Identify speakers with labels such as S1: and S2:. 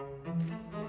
S1: Música